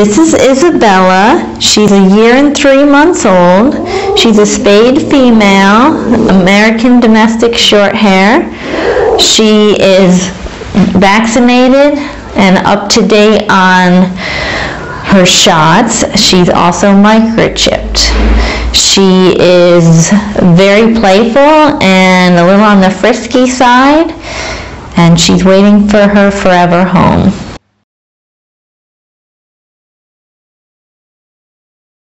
This is Isabella. She's a year and three months old. She's a spayed female, American domestic short hair. She is vaccinated and up to date on her shots. She's also microchipped. She is very playful and a little on the frisky side, and she's waiting for her forever home.